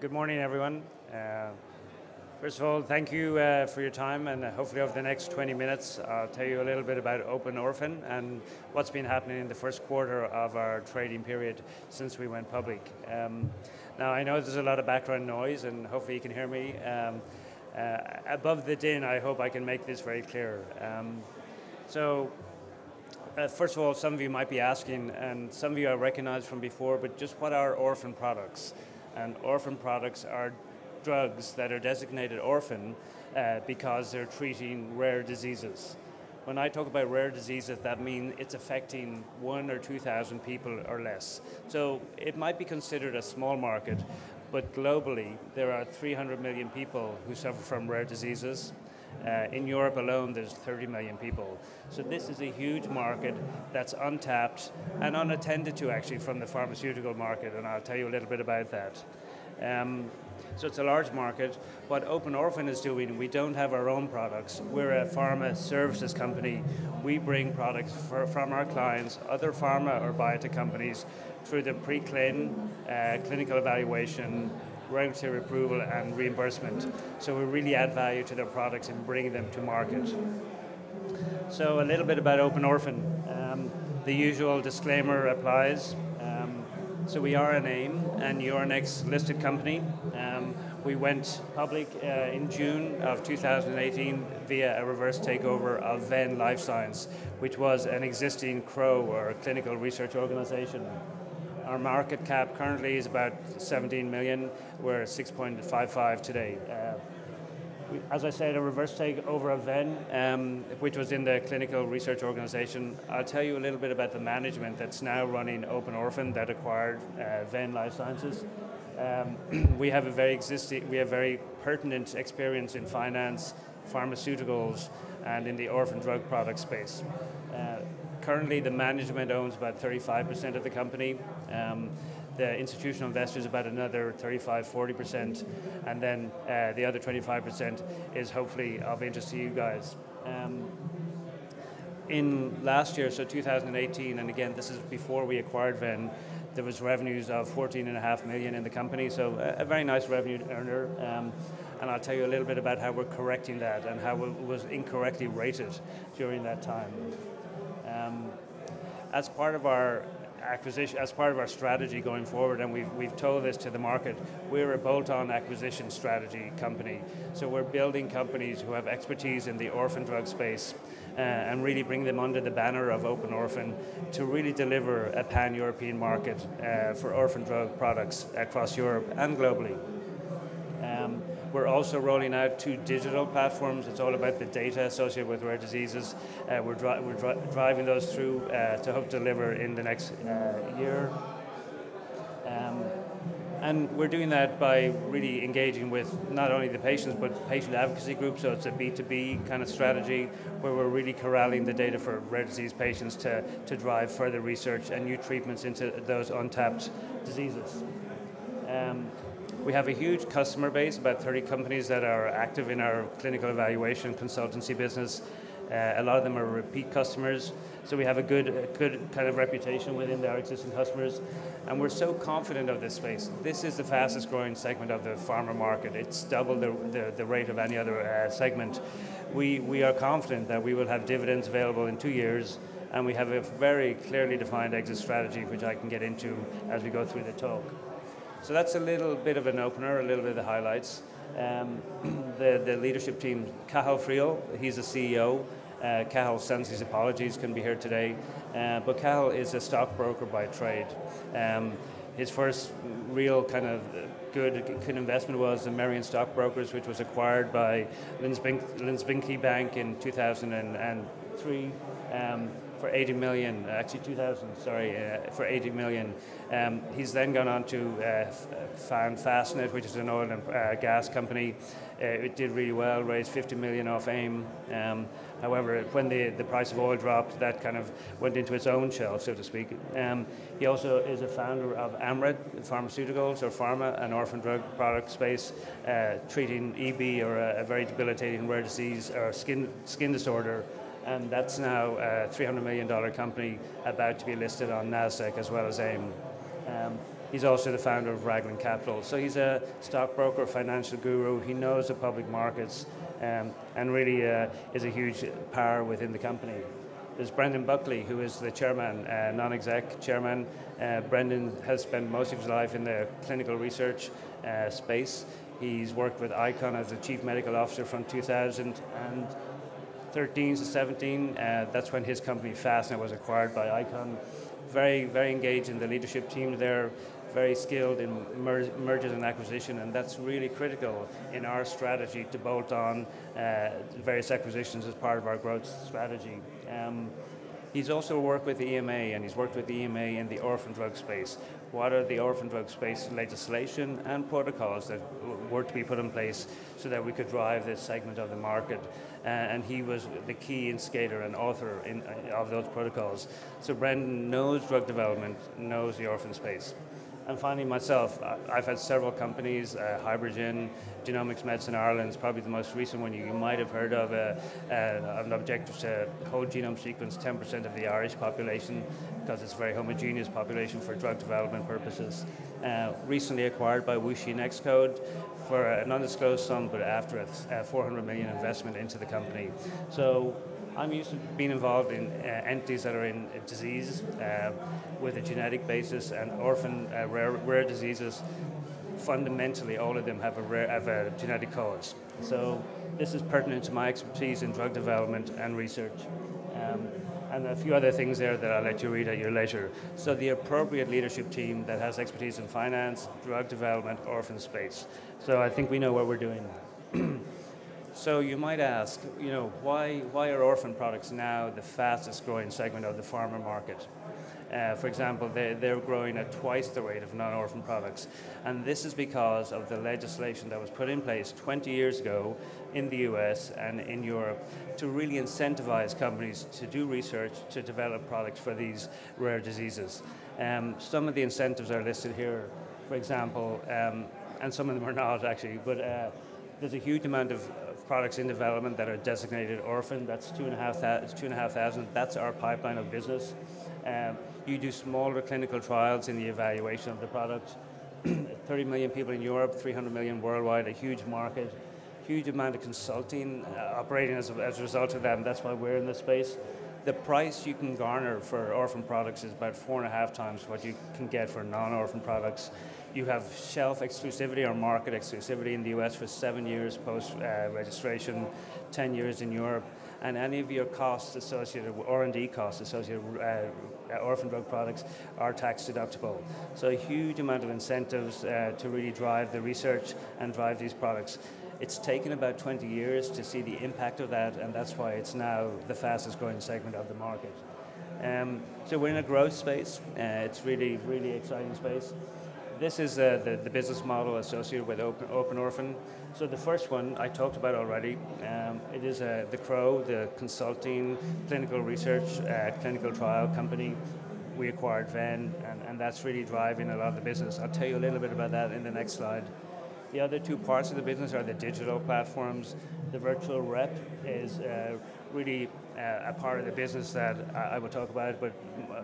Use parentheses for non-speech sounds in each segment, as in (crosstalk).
good morning, everyone. Uh, first of all, thank you uh, for your time, and uh, hopefully, over the next 20 minutes, I'll tell you a little bit about Open Orphan and what's been happening in the first quarter of our trading period since we went public. Um, now, I know there's a lot of background noise, and hopefully, you can hear me. Um, uh, above the din, I hope I can make this very clear. Um, so, uh, first of all, some of you might be asking, and some of you I recognize from before, but just what are orphan products? And orphan products are drugs that are designated orphan uh, because they're treating rare diseases. When I talk about rare diseases, that means it's affecting one or 2,000 people or less. So it might be considered a small market, but globally, there are 300 million people who suffer from rare diseases. Uh, in Europe alone, there's 30 million people. So this is a huge market that's untapped and unattended to actually from the pharmaceutical market, and I'll tell you a little bit about that. Um, so it's a large market. What Open Orphan is doing, we don't have our own products. We're a pharma services company. We bring products for, from our clients, other pharma or biotech companies, through the pre-clin, uh, clinical evaluation, regulatory approval and reimbursement. So we really add value to their products and bring them to market. So a little bit about Open Orphan. Um, the usual disclaimer applies. Um, so we are an AIM and Euronext listed company. Um, we went public uh, in June of 2018 via a reverse takeover of Venn Life Science, which was an existing CRO or clinical research organization. Our market cap currently is about 17 million. We're 6.55 today. Uh, we, as I said, a reverse takeover of Venn, um, which was in the clinical research organization. I'll tell you a little bit about the management that's now running Open Orphan that acquired uh, Life Sciences. Um, (clears throat) we have a very existing, we have very pertinent experience in finance, pharmaceuticals, and in the orphan drug product space. Currently, the management owns about 35% of the company. Um, the institutional investors about another 35, 40%, and then uh, the other 25% is hopefully of interest to you guys. Um, in last year, so 2018, and again, this is before we acquired Venn, there was revenues of 14.5 million in the company, so a, a very nice revenue earner. Um, and I'll tell you a little bit about how we're correcting that and how it was incorrectly rated during that time. As part of our acquisition, as part of our strategy going forward, and we've, we've told this to the market, we're a bolt-on acquisition strategy company. So we're building companies who have expertise in the orphan drug space uh, and really bring them under the banner of Open Orphan to really deliver a pan-European market uh, for orphan drug products across Europe and globally. Um, we're also rolling out two digital platforms. It's all about the data associated with rare diseases. Uh, we're, dri we're dri driving those through uh, to hope to deliver in the next uh, year. Um, and we're doing that by really engaging with not only the patients but patient advocacy groups. So it's a B2B kind of strategy where we're really corralling the data for rare disease patients to, to drive further research and new treatments into those untapped diseases. Um, we have a huge customer base, about 30 companies that are active in our clinical evaluation consultancy business. Uh, a lot of them are repeat customers, so we have a good, a good kind of reputation within our existing customers, and we're so confident of this space. This is the fastest growing segment of the pharma market. It's double the, the, the rate of any other uh, segment. We, we are confident that we will have dividends available in two years, and we have a very clearly defined exit strategy, which I can get into as we go through the talk. So that's a little bit of an opener, a little bit of the highlights. Um, (clears throat) the, the leadership team, Cathal Friel, he's the CEO. Uh, sends his apologies, couldn't be here today. Uh, but Cathal is a stockbroker by trade. Um, his first real kind of good, good investment was the Merrion Stockbrokers, which was acquired by Landsbanki Bank in 2003. Um, for 80 million, uh, actually 2000, sorry, uh, for 80 million. Um, he's then gone on to uh, found Fastnet, which is an oil and uh, gas company. Uh, it did really well, raised 50 million off AIM. Um, however, when the, the price of oil dropped, that kind of went into its own shell, so to speak. Um, he also is a founder of Amryt Pharmaceuticals, or pharma, an orphan drug product space, uh, treating EB, or a, a very debilitating rare disease, or skin, skin disorder and that's now a $300 million company about to be listed on NASDAQ as well as AIM. Um, He's also the founder of Raglan Capital. So he's a stockbroker, financial guru. He knows the public markets um, and really uh, is a huge power within the company. There's Brendan Buckley, who is the chairman, uh, non-exec chairman. Uh, Brendan has spent most of his life in the clinical research uh, space. He's worked with ICON as the chief medical officer from 2013 to 17. Uh, that's when his company Fastnet was acquired by ICON. Very, very engaged in the leadership team there very skilled in mer mergers and acquisition, and that's really critical in our strategy to bolt on uh, various acquisitions as part of our growth strategy. Um, He's also worked with the EMA and he's worked with the EMA in the orphan drug space. What are the orphan drug space legislation and protocols that were to be put in place so that we could drive this segment of the market? Uh, and he was the key instigator and author in, uh, of those protocols. So Brendan knows drug development, knows the orphan space. And finally, myself, I've had several companies, uh, Hibergen, Genomics Medicine Ireland is probably the most recent one you, you might have heard of, uh, uh, an objective to whole genome sequence 10% of the Irish population because it's a very homogeneous population for drug development purposes. Uh, recently acquired by WuXi Nextcode for an undisclosed sum, but after a 400 million investment into the company. So I'm used to being involved in uh, entities that are in disease uh, with a genetic basis and orphan uh, rare, rare diseases. Fundamentally, all of them have a, rare, have a genetic cause. So this is pertinent to my expertise in drug development and research. Um, and a few other things there that I'll let you read at your leisure. So the appropriate leadership team that has expertise in finance, drug development, orphan space. So I think we know what we're doing. (clears throat) So you might ask, you know, why, why are orphan products now the fastest growing segment of the pharma market? Uh, for example, they, they're growing at twice the rate of non-orphan products. And this is because of the legislation that was put in place 20 years ago in the US and in Europe to really incentivize companies to do research to develop products for these rare diseases. Um, some of the incentives are listed here, for example, um, and some of them are not actually, but uh, there's a huge amount of products in development that are designated orphan. That's two and a half, two and a half thousand. That's our pipeline of business. Um, you do smaller clinical trials in the evaluation of the product. (clears throat) 30 million people in Europe, 300 million worldwide, a huge market, huge amount of consulting uh, operating as a, as a result of that, and that's why we're in this space. The price you can garner for orphan products is about four and a half times what you can get for non-orphan products. You have shelf exclusivity or market exclusivity in the US for seven years post uh, registration, 10 years in Europe, and any of your costs associated with R&D costs associated with uh, orphan drug products are tax deductible. So a huge amount of incentives uh, to really drive the research and drive these products. It's taken about 20 years to see the impact of that, and that's why it's now the fastest growing segment of the market. Um, so we're in a growth space. Uh, it's really, really exciting space. This is uh, the, the business model associated with Open, Open Orphan. So the first one I talked about already. Um, it is uh, the CRO, the consulting, clinical research, uh, clinical trial company. We acquired Venn, and, and that's really driving a lot of the business. I'll tell you a little bit about that in the next slide. The other two parts of the business are the digital platforms. The virtual rep is uh, really uh, a part of the business that I, I will talk about, but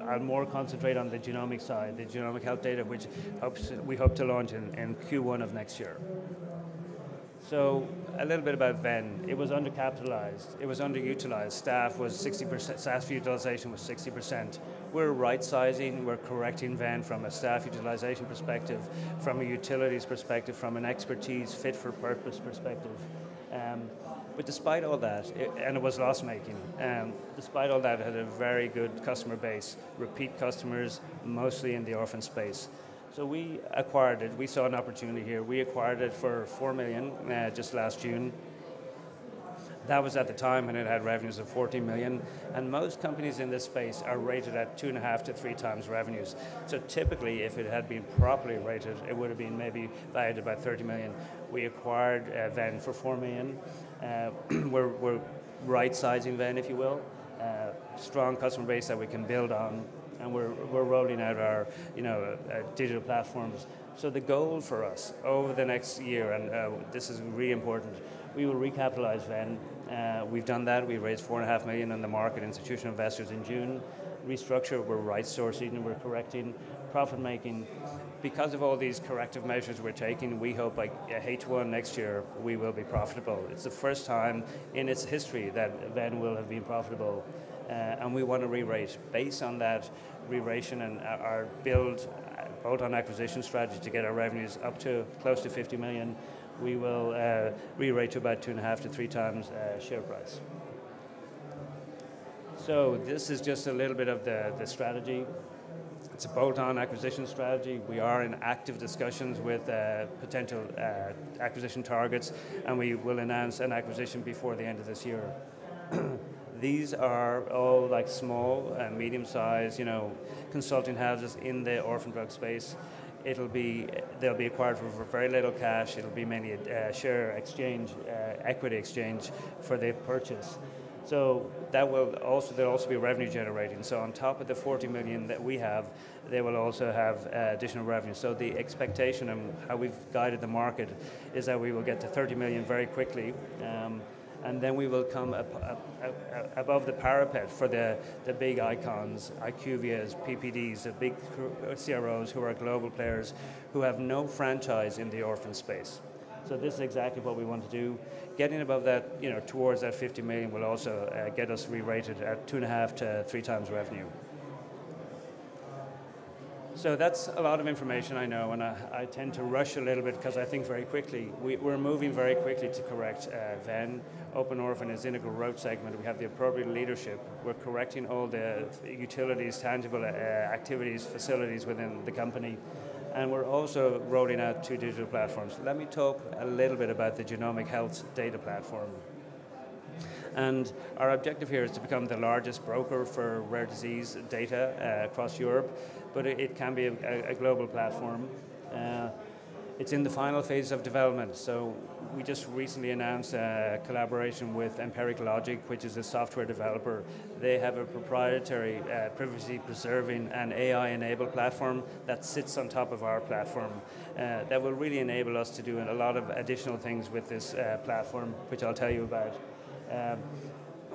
I'll more concentrate on the genomic side, the genomic health data, which hopes, we hope to launch in, in Q1 of next year. So a little bit about Venn. It was undercapitalized. It was underutilized. Staff was 60%, staff utilization was 60%. We're right sizing, we're correcting Venn from a staff utilization perspective, from a utilities perspective, from an expertise fit for purpose perspective. Um, but despite all that, it, and it was loss making, um, despite all that, it had a very good customer base, repeat customers, mostly in the orphan space. So we acquired it. We saw an opportunity here. We acquired it for four million uh, just last June. That was at the time when it had revenues of 14 million, and most companies in this space are rated at two and a half to three times revenues. So typically, if it had been properly rated, it would have been maybe valued about 30 million. We acquired uh, Venn for 4 million. Uh, (clears throat) we're, we're right-sizing Venn, if you will. Uh, strong customer base that we can build on, and we're, we're rolling out our you know, uh, digital platforms. So the goal for us over the next year, and uh, this is really important, we will recapitalize Venn. Uh, we've done that. We raised four and a half million on the market, institutional investors in June. restructure, we're right sourcing, we're correcting, profit making. Because of all these corrective measures we're taking, we hope by H1 next year we will be profitable. It's the first time in its history that Venn will have been profitable. Uh, and we want to re-rate. Based on that re-ration and our build bolt-on acquisition strategy to get our revenues up to close to 50 million, we will uh, re-rate to about two and a half to three times uh, share price. So this is just a little bit of the, the strategy. It's a bolt-on acquisition strategy. We are in active discussions with uh, potential uh, acquisition targets, and we will announce an acquisition before the end of this year. (clears throat) These are all like small and medium-sized, you know, consulting houses in the orphan drug space. It'll be they'll be acquired for, very little cash. It'll be mainly a uh, share exchange, uh, equity exchange for the purchase. So that will also they'll also be revenue generating. So on top of the 40 million that we have, they will also have uh, additional revenue. So the expectation and how we've guided the market is that we will get to 30 million very quickly. Um, and then we will come up, up, up, above the parapet for the, the big icons, IQVIAs, PPDs, the big CROs who are global players who have no franchise in the orphan space. So this is exactly what we want to do. Getting above that, you know, towards that 50 million will also uh, get us re-rated at two and a half to three times revenue. So that's a lot of information I know, and I, I tend to rush a little bit because I think very quickly. We, are moving very quickly to correct uh, Venn. Open Orphan is in a growth segment. We have the appropriate leadership. We're correcting all the utilities, tangible uh, activities, facilities within the company. And we're also rolling out two digital platforms. Let me talk a little bit about the genomic health data platform. And our objective here is to become the largest broker for rare disease data uh, across Europe, but it, it can be a, a, global platform. Uh, it's in the final phase of development, so we just recently announced a collaboration with Empiric Logic, which is a software developer. They have a proprietary uh, privacy preserving and AI enabled platform that sits on top of our platform uh, that will really enable us to do a lot of additional things with this uh, platform, which I'll tell you about. Um,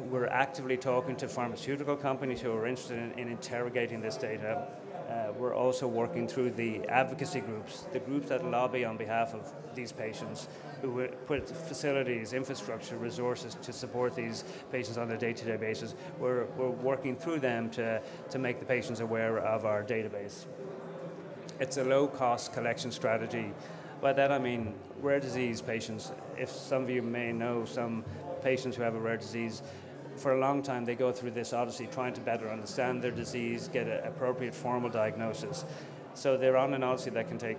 we're actively talking to pharmaceutical companies who are interested in, in interrogating this data. Uh, we're also working through the advocacy groups, the groups that lobby on behalf of these patients, who put facilities, infrastructure, resources to support these patients on a day-to-day basis. We're, we're working through them to, to make the patients aware of our database. It's a low-cost collection strategy. By that I mean rare disease patients. If some of you may know some patients who have a rare disease, for a long time they go through this odyssey trying to better understand their disease, get an appropriate formal diagnosis. So they're on an odyssey that can take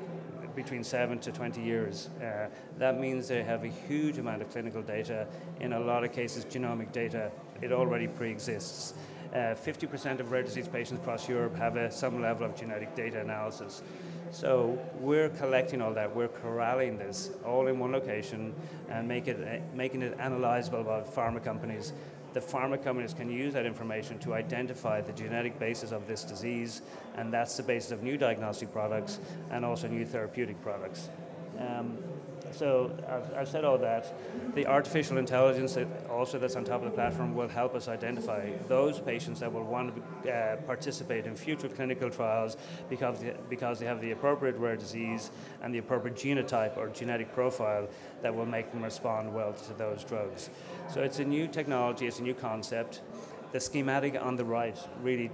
between 7 to 20 years. Uh, that means they have a huge amount of clinical data, in a lot of cases genomic data, it already pre-exists. 50% uh, of rare disease patients across Europe have a, some level of genetic data analysis. So we're collecting all that, we're corralling this all in one location and make it, uh, making it analyzable by pharma companies. The pharma companies can use that information to identify the genetic basis of this disease, and that's the basis of new diagnostic products and also new therapeutic products. Um, so I've, I've, said all that. The artificial intelligence also that's on top of the platform will help us identify those patients that will want to uh, participate in future clinical trials because they, because they have the appropriate rare disease and the appropriate genotype or genetic profile that will make them respond well to those drugs. So it's a new technology, it's a new concept. The schematic on the right really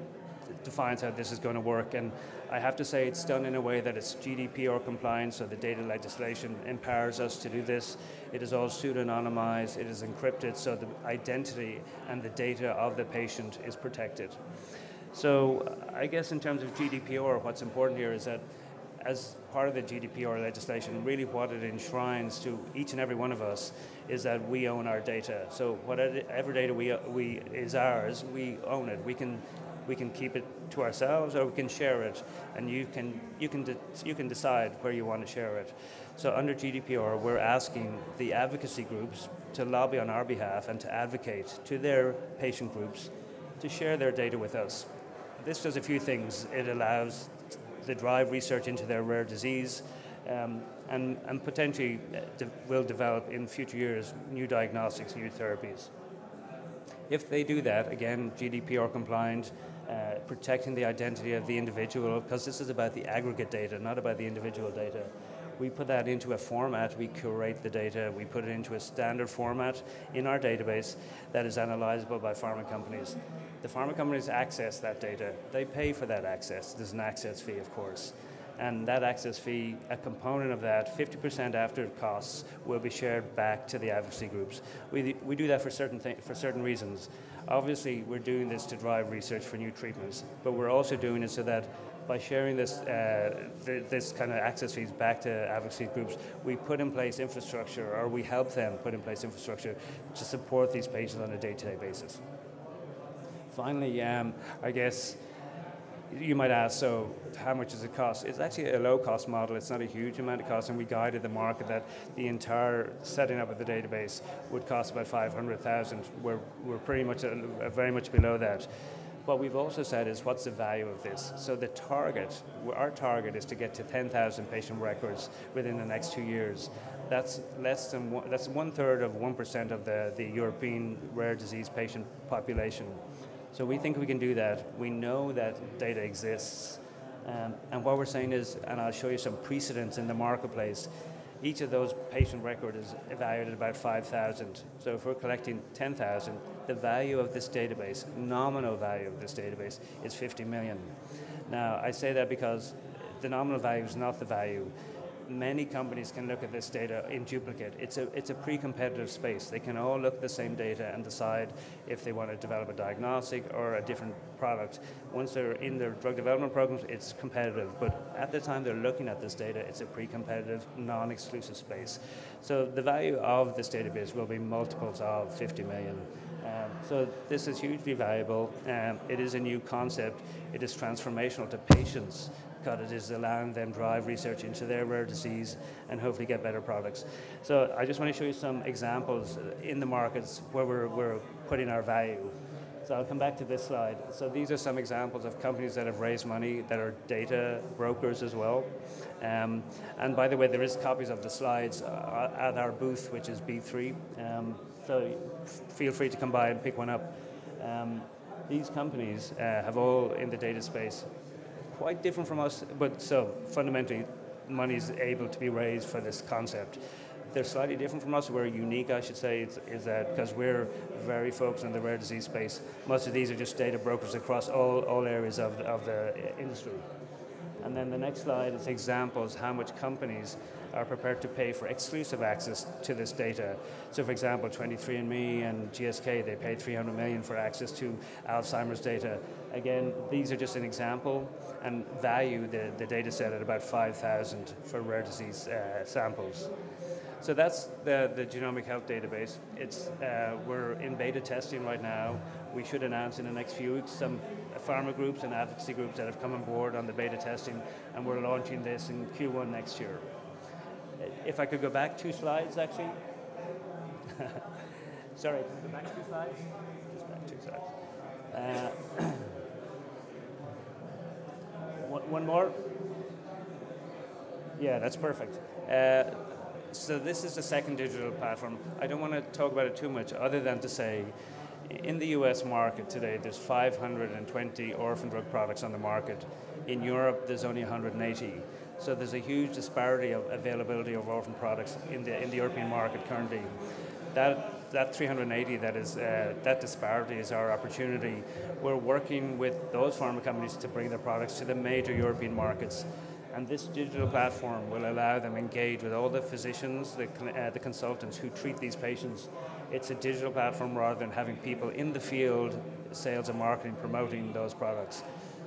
defines how this is going to work. And I have to say it's done in a way that it's GDPR compliant, so the data legislation empowers us to do this. It is all pseudonymized, it is encrypted, so the identity and the data of the patient is protected. So I guess in terms of GDPR, what's important here is that as part of the GDPR legislation, really what it enshrines to each and every one of us is that we own our data. So whatever data we, we is ours, we own it. We can we can keep it to ourselves or we can share it and you can you can you can decide where you want to share it. So under GDPR we're asking the advocacy groups to lobby on our behalf and to advocate to their patient groups to share their data with us. This does a few things. It allows the drive research into their rare disease um, and, and potentially uh, de- will develop in future years new diagnostics, new therapies. If they do that, again, GDPR compliant, uh, protecting the identity of the individual, because this is about the aggregate data, not about the individual data. We put that into a format, we curate the data, we put it into a standard format in our database that is analyzable by pharma companies. The pharma companies access that data, they pay for that access. There's an access fee, of course and that access fee, a component of that, 50% after costs, will be shared back to the advocacy groups. We, we do that for certain, for certain reasons. Obviously, we're doing this to drive research for new treatments, but we're also doing it so that by sharing this, uh, th this kind of access fees back to advocacy groups, we put in place infrastructure, or we help them put in place infrastructure to support these patients on a day-to-day -day basis. Finally, um, I guess you might ask, so how much does it cost? It's actually a low cost model, it's not a huge amount of cost, and we guided the market that the entire setting up of the database would cost about 500,000. We're, we're pretty much, a very much below that. What we've also said is what's the value of this? So the target, our target is to get to 10,000 patient records within the next two years. That's less than one, that's one third of 1% of the, the European rare disease patient population. So we think we can do that. We know that data exists. Um, and what we're saying is, and I'll show you some precedents in the marketplace, each of those patient records is evaluated at about 5,000. So if we're collecting 10,000, the value of this database, nominal value of this database, is 50 million. Now, I say that because the nominal value is not the value many companies can look at this data in duplicate. It's a, it's a pre-competitive space. They can all look at the same data and decide if they want to develop a diagnostic or a different product. Once they're in their drug development programs, it's competitive. But at the time they're looking at this data, it's a pre-competitive, non-exclusive space. So the value of this database will be multiples of 50 million. Um, so this is hugely valuable. Um, it is a new concept. It is transformational to patients because it is allowing them drive research into their rare disease and hopefully get better products. So I just want to show you some examples in the markets where we're, we're putting our value. So I'll come back to this slide. So these are some examples of companies that have raised money that are data brokers as well. Um, and by the way, there is copies of the slides uh, at our booth, which is B3. Um, so feel free to come by and pick one up. Um, these companies uh, have all in the data space quite different from us, but so fundamentally, money is able to be raised for this concept. They're slightly different from us. We're unique, I should say, is, is that because we're very focused on the rare disease space. Most of these are just data brokers across all, all areas of, of the industry. And then the next slide is examples how much companies are prepared to pay for exclusive access to this data. So for example, 23andMe and GSK, they paid 300 million for access to Alzheimer's data. Again, these are just an example and value the, the data set at about 5,000 for rare disease uh, samples. So that's the, the genomic health database. It's, uh, we're in beta testing right now. We should announce in the next few weeks some pharma groups and advocacy groups that have come on board on the beta testing, and we're launching this in Q1 next year. If I could go back two slides, actually. (laughs) Sorry, go back two slides? Just back two slides. Uh, (coughs) one, one more? Yeah, that's perfect. Uh, so this is the second digital platform. I don't want to talk about it too much other than to say in the US market today, there's 520 orphan drug products on the market. In Europe, there's only 180. So there's a huge disparity of availability of orphan products in the, in the European market currently. That, that 380, that, is, uh, that disparity is our opportunity. We're working with those pharma companies to bring their products to the major European markets. And this digital platform will allow them engage with all the physicians, the, uh, the consultants who treat these patients. It's a digital platform rather than having people in the field, sales and marketing, promoting those products.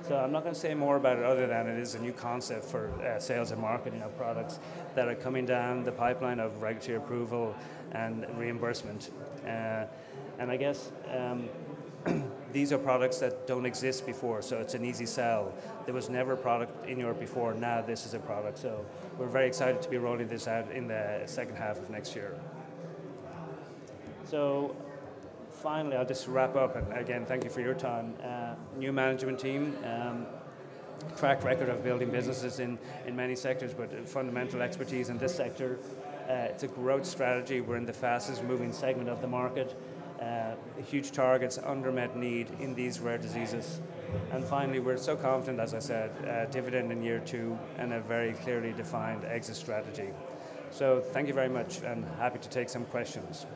So I'm not going to say more about it other than it is a new concept for uh, sales and marketing of products that are coming down the pipeline of regulatory approval and reimbursement. Uh, and I guess um, (clears throat) these are products that don't exist before, so it's an easy sell. There was never a product in Europe before, now this is a product. So we're very excited to be rolling this out in the second half of next year. So finally, I'll just wrap up, and again, thank you for your time. Uh, new management team, um, track record of building businesses in, in many sectors, but fundamental expertise in this sector. Uh, it's a growth strategy. We're in the fastest moving segment of the market. uh, huge targets, undermet need in these rare diseases. And finally, we're so confident, as I said, uh, dividend in year two and a very clearly defined exit strategy. So thank you very much and happy to take some questions.